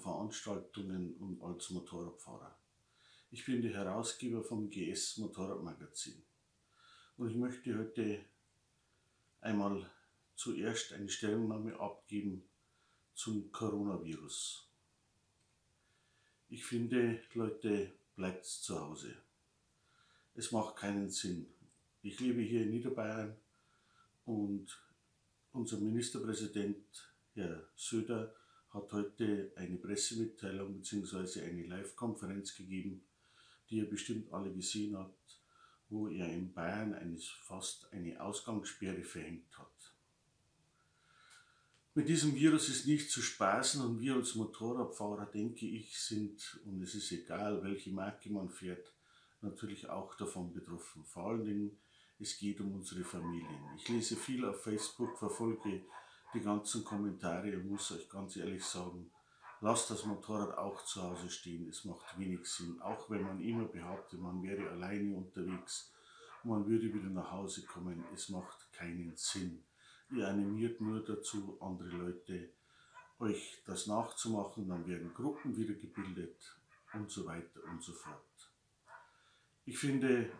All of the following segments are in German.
Veranstaltungen und als Motorradfahrer. Ich bin der Herausgeber vom GS Motorradmagazin und ich möchte heute einmal zuerst eine Stellungnahme abgeben zum Coronavirus. Ich finde, Leute, bleibt zu Hause. Es macht keinen Sinn. Ich lebe hier in Niederbayern und unser Ministerpräsident, Herr Söder, hat heute eine Pressemitteilung bzw. eine Live-Konferenz gegeben, die er bestimmt alle gesehen hat, wo er in Bayern eines, fast eine Ausgangssperre verhängt hat. Mit diesem Virus ist nicht zu spaßen und wir als Motorradfahrer, denke ich, sind, und es ist egal, welche Marke man fährt, natürlich auch davon betroffen. Vor allen Dingen, es geht um unsere Familien. Ich lese viel auf Facebook, verfolge die ganzen Kommentare und muss euch ganz ehrlich sagen, lasst das Motorrad auch zu Hause stehen. Es macht wenig Sinn. Auch wenn man immer behauptet, man wäre alleine unterwegs man würde wieder nach Hause kommen. Es macht keinen Sinn. Ihr animiert nur dazu, andere Leute euch das nachzumachen. Dann werden Gruppen wieder gebildet und so weiter und so fort. Ich finde,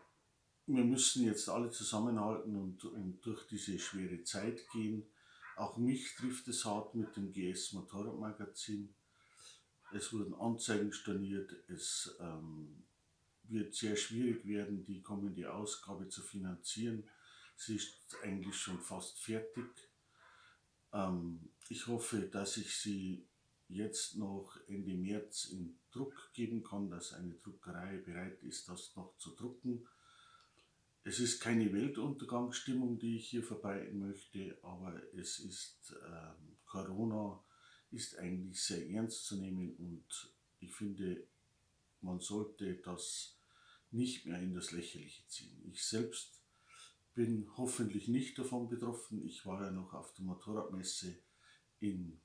wir müssen jetzt alle zusammenhalten und, und durch diese schwere Zeit gehen. Auch mich trifft es hart mit dem GS Motorradmagazin. Es wurden Anzeigen storniert. Es ähm, wird sehr schwierig werden, die kommende Ausgabe zu finanzieren. Sie ist eigentlich schon fast fertig. Ähm, ich hoffe, dass ich sie jetzt noch Ende März in Druck geben kann, dass eine Druckerei bereit ist, das noch zu drucken. Es ist keine Weltuntergangsstimmung, die ich hier verbreiten möchte, aber es ist ähm, Corona ist eigentlich sehr ernst zu nehmen und ich finde, man sollte das nicht mehr in das Lächerliche ziehen. Ich selbst bin hoffentlich nicht davon betroffen. Ich war ja noch auf der Motorradmesse in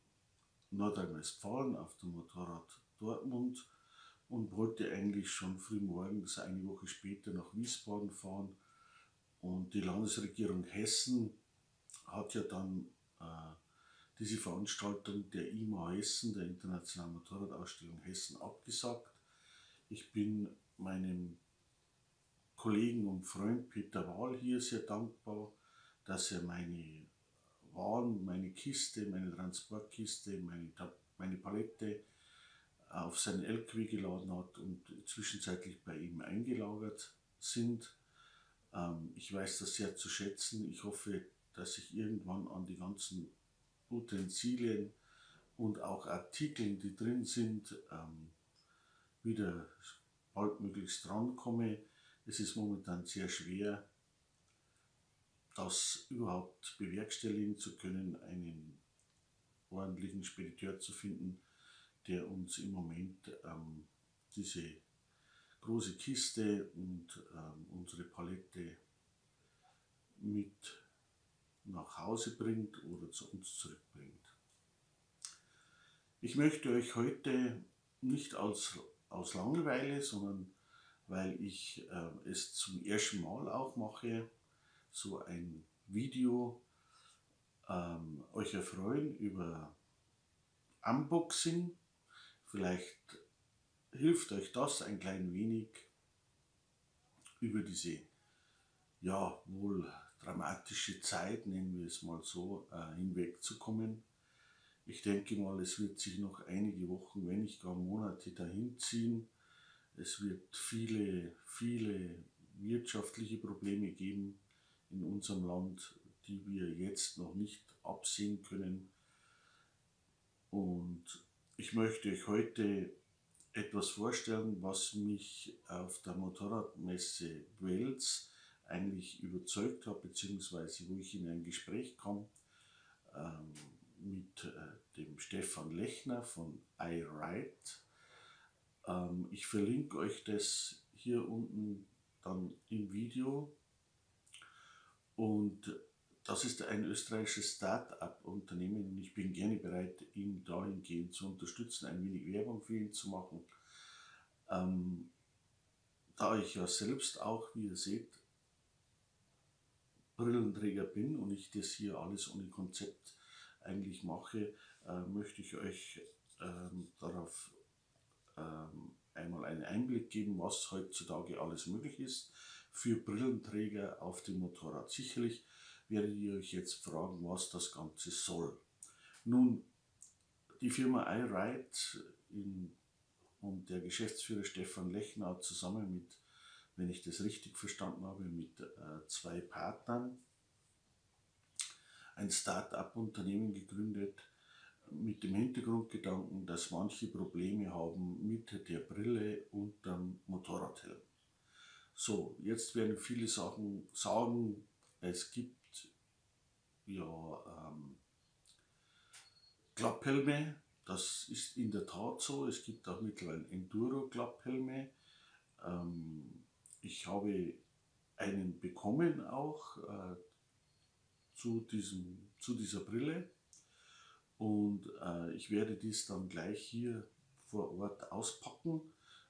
Nordrhein-Westfalen, auf dem Motorrad Dortmund und wollte eigentlich schon früh morgens eine Woche später nach Wiesbaden fahren und die Landesregierung Hessen hat ja dann äh, diese Veranstaltung der IMA Hessen, der Internationalen Motorradausstellung Hessen, abgesagt. Ich bin meinem Kollegen und Freund Peter Wahl hier sehr dankbar, dass er meine Waren, meine Kiste, meine Transportkiste, meine, meine Palette auf seinen LKW geladen hat und zwischenzeitlich bei ihm eingelagert sind. Ähm, ich weiß das sehr zu schätzen. Ich hoffe, dass ich irgendwann an die ganzen Utensilien und auch Artikeln, die drin sind, ähm, wieder baldmöglichst drankomme. Es ist momentan sehr schwer, das überhaupt bewerkstelligen zu können, einen ordentlichen Spediteur zu finden, der uns im Moment ähm, diese große Kiste und ähm, unsere Palette mit nach Hause bringt oder zu uns zurückbringt. Ich möchte euch heute nicht aus, aus Langeweile, sondern weil ich äh, es zum ersten Mal auch mache, so ein Video ähm, euch erfreuen über Unboxing. Vielleicht hilft euch das ein klein wenig über diese ja wohl dramatische Zeit, nennen wir es mal so, äh, hinwegzukommen. Ich denke mal, es wird sich noch einige Wochen, wenn nicht gar Monate dahin ziehen. Es wird viele, viele wirtschaftliche Probleme geben in unserem Land, die wir jetzt noch nicht absehen können. Und ich möchte euch heute etwas vorstellen, was mich auf der Motorradmesse Wels eigentlich überzeugt hat, beziehungsweise wo ich in ein Gespräch kam ähm, mit äh, dem Stefan Lechner von iRide. Ähm, ich verlinke euch das hier unten dann im Video. Und das ist ein österreichisches Start-up-Unternehmen und ich bin gerne bereit, ihn dahingehend zu unterstützen, ein wenig Werbung für ihn zu machen. Ähm, da ich ja selbst auch, wie ihr seht, Brillenträger bin und ich das hier alles ohne Konzept eigentlich mache, äh, möchte ich euch ähm, darauf ähm, einmal einen Einblick geben, was heutzutage alles möglich ist für Brillenträger auf dem Motorrad. Sicherlich werdet ihr euch jetzt fragen, was das Ganze soll. Nun, die Firma iRide und der Geschäftsführer Stefan Lechner zusammen mit, wenn ich das richtig verstanden habe, mit äh, zwei Partnern ein Start-up-Unternehmen gegründet mit dem Hintergrundgedanken, dass manche Probleme haben mit der Brille und dem Motorradhelm. So, jetzt werden viele Sachen sagen, es gibt ja ähm, Klapphelme, das ist in der Tat so. Es gibt auch mittlerweile Enduro-Klapphelme. Ähm, ich habe einen bekommen auch äh, zu, diesem, zu dieser Brille und äh, ich werde dies dann gleich hier vor Ort auspacken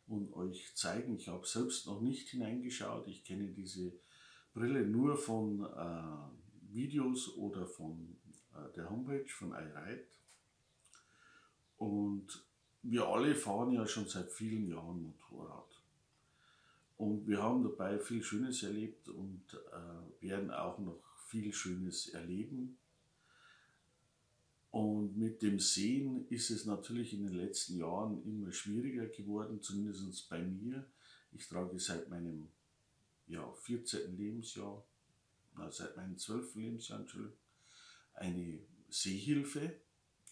und euch zeigen. Ich habe selbst noch nicht hineingeschaut. Ich kenne diese Brille nur von äh, Videos oder von äh, der Homepage von iRide. Und wir alle fahren ja schon seit vielen Jahren Motorrad. Und wir haben dabei viel Schönes erlebt und äh, werden auch noch viel Schönes erleben. Und mit dem Sehen ist es natürlich in den letzten Jahren immer schwieriger geworden, zumindest bei mir. Ich trage seit meinem ja, 14. Lebensjahr, seit meinem 12. Lebensjahr, Entschuldigung, eine Sehhilfe,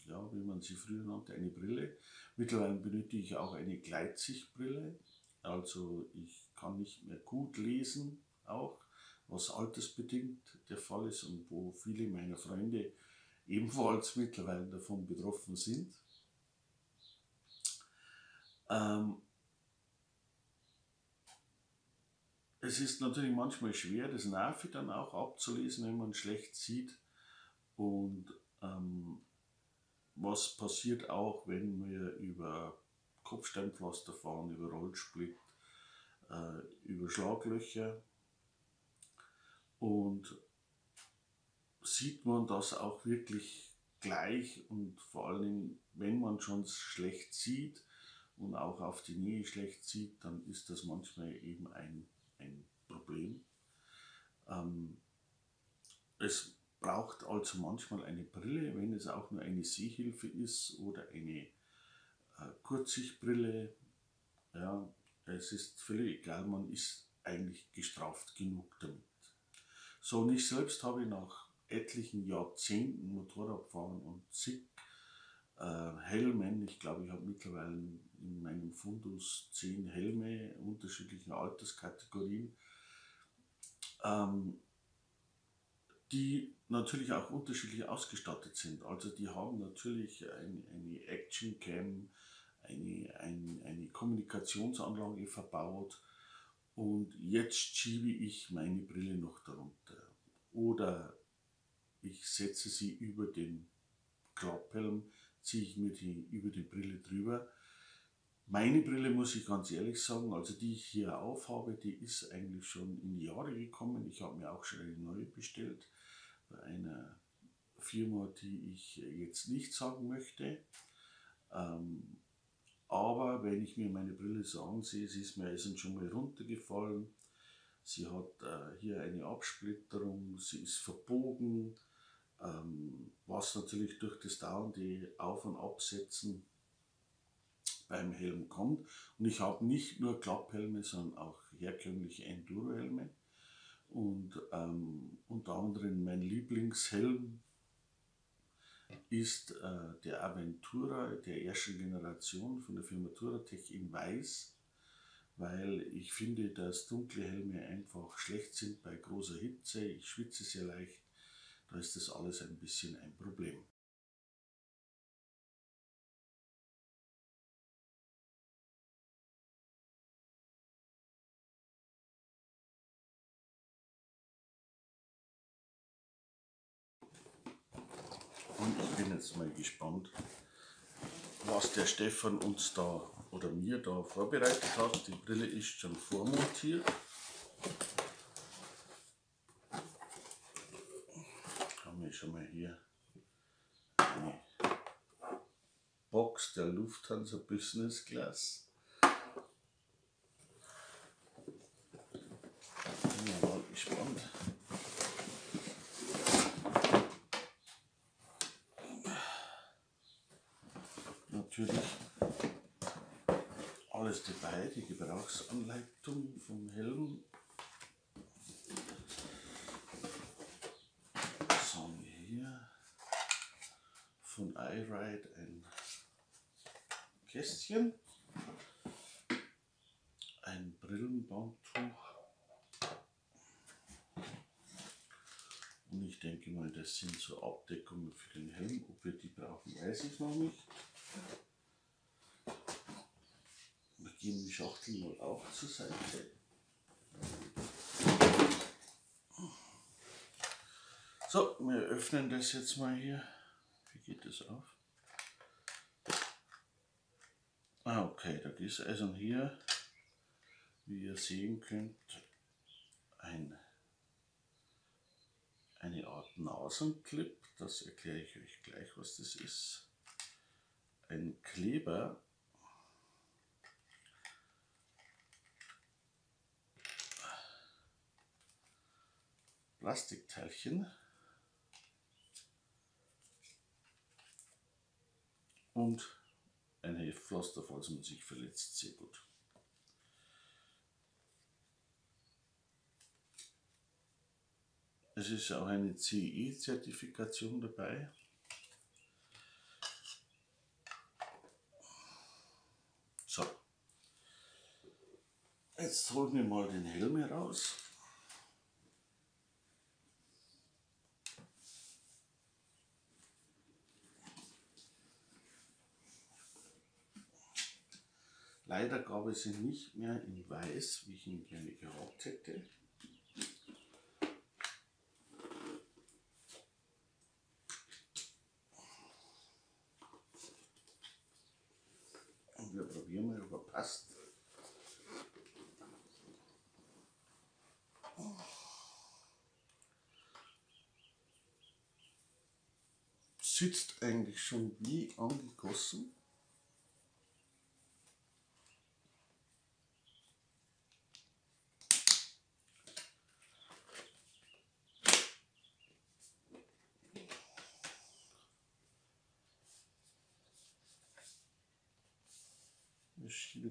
ja, wie man sie früher nannte, eine Brille. Mittlerweile benötige ich auch eine Gleitsichtbrille, also ich kann nicht mehr gut lesen, auch was altersbedingt der Fall ist und wo viele meiner Freunde ebenfalls mittlerweile davon betroffen sind. Ähm, es ist natürlich manchmal schwer, das Navi dann auch abzulesen, wenn man schlecht sieht. Und ähm, was passiert auch, wenn wir über Kopfsteinpflaster fahren, über Rollsplit, äh, über Schlaglöcher. Und sieht man das auch wirklich gleich und vor allen Dingen, wenn man schon schlecht sieht und auch auf die Nähe schlecht sieht, dann ist das manchmal eben ein, ein Problem. Ähm, es braucht also manchmal eine Brille, wenn es auch nur eine Sehhilfe ist oder eine äh, Kurzsichtbrille. Ja, es ist völlig egal, man ist eigentlich gestraft genug damit. So, und ich selbst habe nach etlichen Jahrzehnten Motorradfahren und zig äh, Helmen, ich glaube, ich habe mittlerweile in meinem Fundus zehn Helme unterschiedlicher Alterskategorien, ähm, die natürlich auch unterschiedlich ausgestattet sind. Also die haben natürlich eine, eine Action Cam, eine, ein, eine Kommunikationsanlage verbaut und jetzt schiebe ich meine Brille noch darunter. Oder ich setze sie über den Klapphelm, ziehe ich mir die über die Brille drüber. Meine Brille muss ich ganz ehrlich sagen, also die ich hier aufhabe, die ist eigentlich schon in die Jahre gekommen. Ich habe mir auch schon eine neue bestellt bei einer Firma, die ich jetzt nicht sagen möchte. Ähm, aber wenn ich mir meine Brille so ansehe, sie ist mir also schon mal runtergefallen. Sie hat äh, hier eine Absplitterung, sie ist verbogen, was natürlich durch das dauernde Auf- und Absetzen beim Helm kommt. Und ich habe nicht nur Klapphelme, sondern auch herkömmliche Enduro-Helme. Und ähm, unter anderem mein Lieblingshelm ist äh, der Aventura der ersten Generation von der Firma Turatech in Weiß, weil ich finde, dass dunkle Helme einfach schlecht sind bei großer Hitze. Ich schwitze sehr leicht, da ist das alles ein bisschen ein Problem. Und ich bin jetzt mal gespannt, was der Stefan uns da oder mir da vorbereitet hat. Die Brille ist schon vormontiert. Wir schon mal hier Box der Lufthansa Business Class. Bin mal gespannt. Natürlich alles dabei, die Gebrauchsanleitung vom Helm. Was haben wir hier? Von iRide ein Kästchen, ein Brillenbandtuch und ich denke mal, das sind so Abdeckungen für den Helm. Ob wir die brauchen, weiß ich noch nicht. Wir gehen die Schachtel mal auch zur Seite. So, wir öffnen das jetzt mal hier. Wie geht das auf? Ah, okay, da ist also hier, wie ihr sehen könnt, ein, eine Art Nasenclip. Das erkläre ich euch gleich, was das ist. Ein Kleber. Plastikteilchen. Und ein Heftpflaster, falls man sich verletzt. Sehr gut. Es ist auch eine CE-Zertifikation dabei. So. Jetzt holen wir mal den Helm heraus. Leider gab es ihn nicht mehr in weiß, wie ich ihn gerne gehabt hätte. Und wir probieren mal, ob er passt. Sitzt eigentlich schon wie angegossen.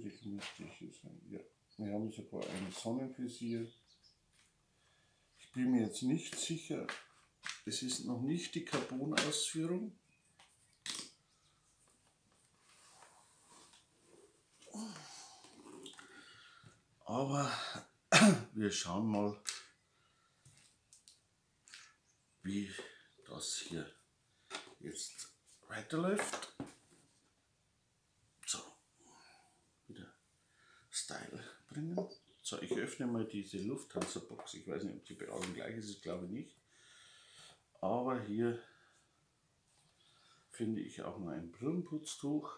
ist ich sagen. Ja, wir haben sogar ein Sonnenvisier. Ich bin mir jetzt nicht sicher, es ist noch nicht die Carbon-Ausführung. Aber wir schauen mal, wie das hier jetzt weiterläuft. Style bringen. So, ich öffne mal diese Lufthansa-Box. Ich weiß nicht, ob die bei allen gleich ist, ich glaube nicht. Aber hier finde ich auch noch ein Brillenputztuch.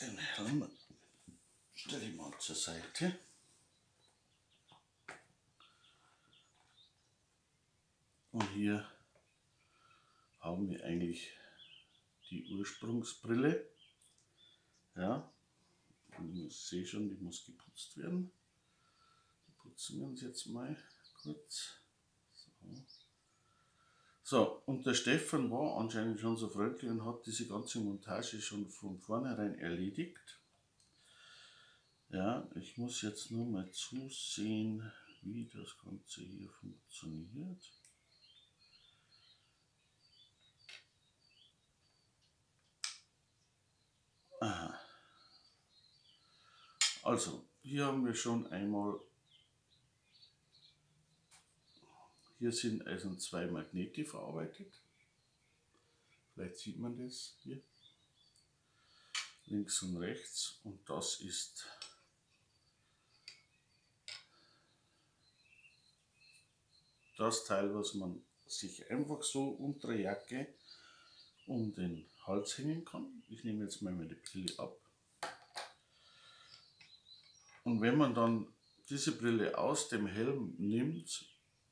Den Helm stelle ich mal zur Seite. Und hier haben wir eigentlich die Ursprungsbrille. Ja, ich sehe schon, die muss geputzt werden. Die putzen wir uns jetzt mal kurz. So. so, und der Stefan war anscheinend schon so freundlich und hat diese ganze Montage schon von vornherein erledigt. Ja, ich muss jetzt nur mal zusehen, wie das Ganze hier funktioniert. Also, hier haben wir schon einmal, hier sind also zwei Magnete verarbeitet. Vielleicht sieht man das hier. Links und rechts. Und das ist das Teil, was man sich einfach so unter der Jacke um den Hals hängen kann. Ich nehme jetzt mal meine Brille ab. Und wenn man dann diese Brille aus dem Helm nimmt,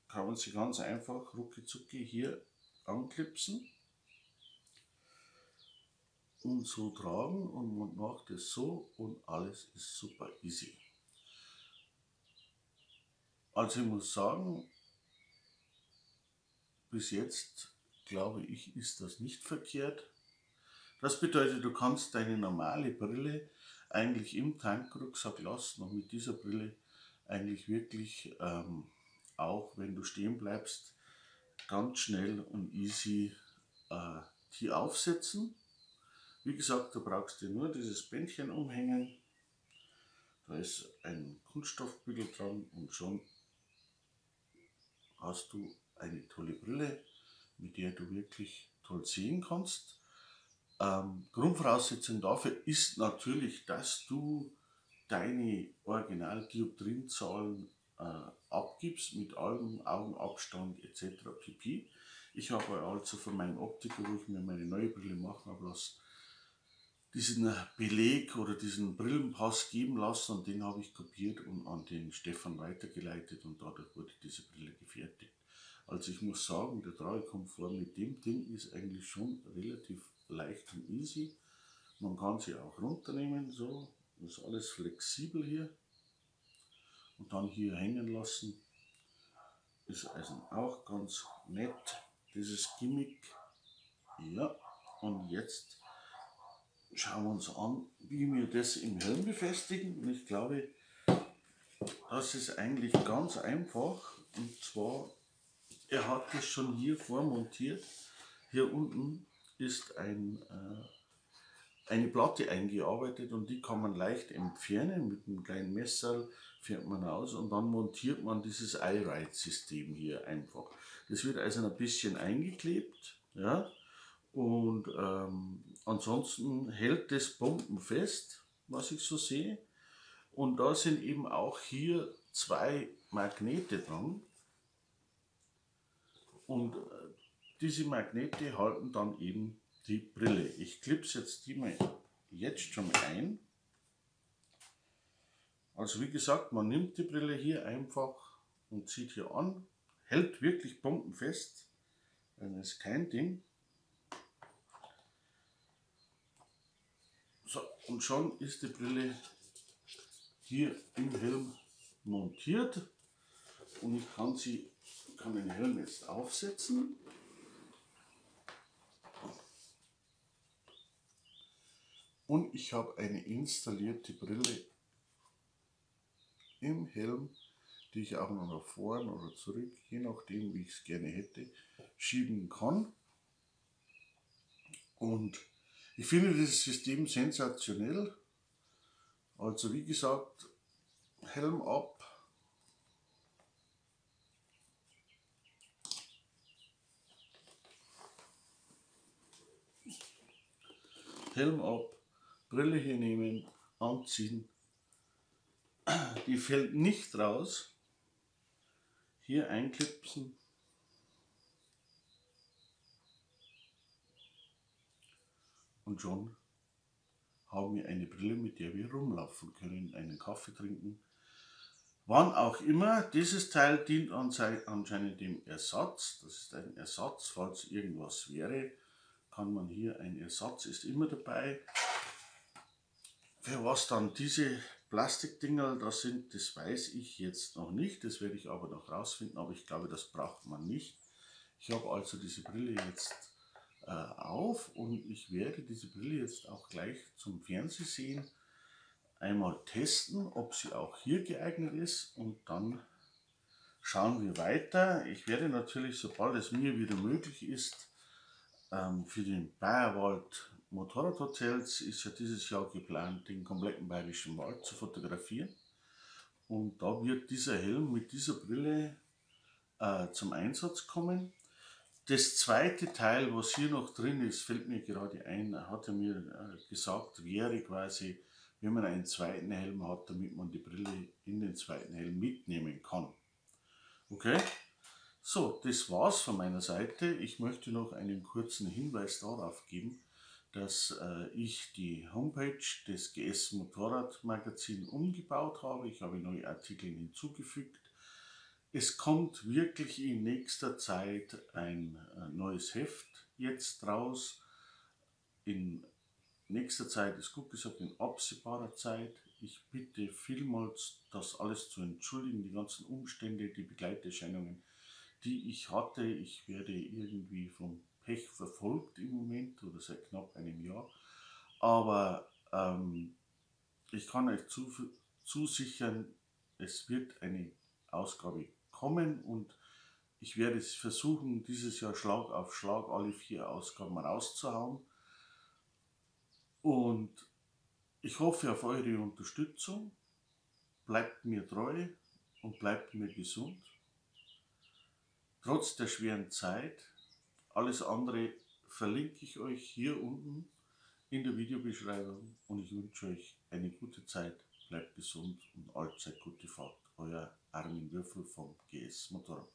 kann man sie ganz einfach rucki hier anklipsen und so tragen und man macht es so und alles ist super easy. Also ich muss sagen, bis jetzt glaube ich, ist das nicht verkehrt. Das bedeutet, du kannst deine normale Brille eigentlich im Tankrucksack lassen und mit dieser Brille eigentlich wirklich ähm, auch, wenn du stehen bleibst, ganz schnell und easy äh, die aufsetzen. Wie gesagt, du brauchst dir nur dieses Bändchen umhängen. Da ist ein Kunststoffbügel dran und schon hast du eine tolle Brille, mit der du wirklich toll sehen kannst. Ähm, Grundvoraussetzung dafür ist natürlich, dass du deine Original-Dioptrienzahlen äh, abgibst mit allem Augenabstand etc. pp. Ich habe also von meinem Optiker, wo ich mir meine neue Brille machen habe lassen, diesen Beleg oder diesen Brillenpass geben lassen und den habe ich kopiert und an den Stefan weitergeleitet und dadurch wurde diese Brille gefertigt. Also ich muss sagen, der Tragekomfort mit dem Ding ist eigentlich schon relativ leicht und easy. Man kann sie auch runternehmen, so, ist alles flexibel hier. Und dann hier hängen lassen. Ist also auch ganz nett, dieses Gimmick. Ja, und jetzt schauen wir uns an, wie wir das im Helm befestigen. Und ich glaube, das ist eigentlich ganz einfach. Und zwar, er hat es schon hier vormontiert. Hier unten ist ein, äh, eine Platte eingearbeitet und die kann man leicht entfernen. Mit einem kleinen Messer fährt man aus und dann montiert man dieses iRide-System hier einfach. Das wird also ein bisschen eingeklebt. Ja, und ähm, ansonsten hält das bombenfest, was ich so sehe. Und da sind eben auch hier zwei Magnete dran. Und äh, diese Magnete halten dann eben die Brille. Ich klipse jetzt die mal jetzt schon mal ein. Also wie gesagt, man nimmt die Brille hier einfach und zieht hier an. Hält wirklich bombenfest. Das ist kein Ding. So, und schon ist die Brille hier im Helm montiert und ich kann, sie, kann den Helm jetzt aufsetzen. Und ich habe eine installierte Brille im Helm, die ich auch noch nach vorn oder zurück, je nachdem wie ich es gerne hätte, schieben kann. Und ich finde dieses System sensationell. Also wie gesagt, Helm ab. Helm ab, Brille hier nehmen, anziehen. Die fällt nicht raus. Hier einklipsen und schon haben wir eine Brille, mit der wir rumlaufen können, einen Kaffee trinken. Wann auch immer, dieses Teil dient anscheinend dem Ersatz. Das ist ein Ersatz, falls irgendwas wäre, kann man hier, ein Ersatz ist immer dabei. Für was dann diese Plastikdinger da sind, das weiß ich jetzt noch nicht. Das werde ich aber noch rausfinden, aber ich glaube, das braucht man nicht. Ich habe also diese Brille jetzt äh, auf und ich werde diese Brille jetzt auch gleich zum Fernsehsehen einmal testen, ob sie auch hier geeignet ist und dann schauen wir weiter. Ich werde natürlich, sobald es mir wieder möglich ist, ähm, für den Bayerwald Motorradhotels ist ja dieses Jahr geplant, den kompletten Bayerischen Wald zu fotografieren. Und da wird dieser Helm mit dieser Brille äh, zum Einsatz kommen. Das zweite Teil, was hier noch drin ist, fällt mir gerade ein, hat er mir äh, gesagt, wäre quasi, wenn man einen zweiten Helm hat, damit man die Brille in den zweiten Helm mitnehmen kann. Okay? So, das war's von meiner Seite. Ich möchte noch einen kurzen Hinweis darauf geben, dass äh, ich die Homepage des GS Motorrad Magazin umgebaut habe. Ich habe neue Artikel hinzugefügt Es kommt wirklich in nächster Zeit ein äh, neues Heft jetzt raus. In nächster Zeit ist gut gesagt in absehbarer Zeit. Ich bitte vielmals, das alles zu entschuldigen, die ganzen Umstände, die Begleiterscheinungen, die ich hatte. Ich werde irgendwie vom Pech verfolgt im Moment oder seit knapp einem Jahr. Aber ähm, ich kann euch zu, zusichern, es wird eine Ausgabe kommen und ich werde versuchen, dieses Jahr Schlag auf Schlag alle vier Ausgaben rauszuhauen. Und ich hoffe auf eure Unterstützung. Bleibt mir treu und bleibt mir gesund. Trotz der schweren Zeit. Alles andere verlinke ich euch hier unten in der Videobeschreibung und ich wünsche euch eine gute Zeit. Bleibt gesund und allzeit gute Fahrt. Euer Armin Würfel vom GS Motorrad.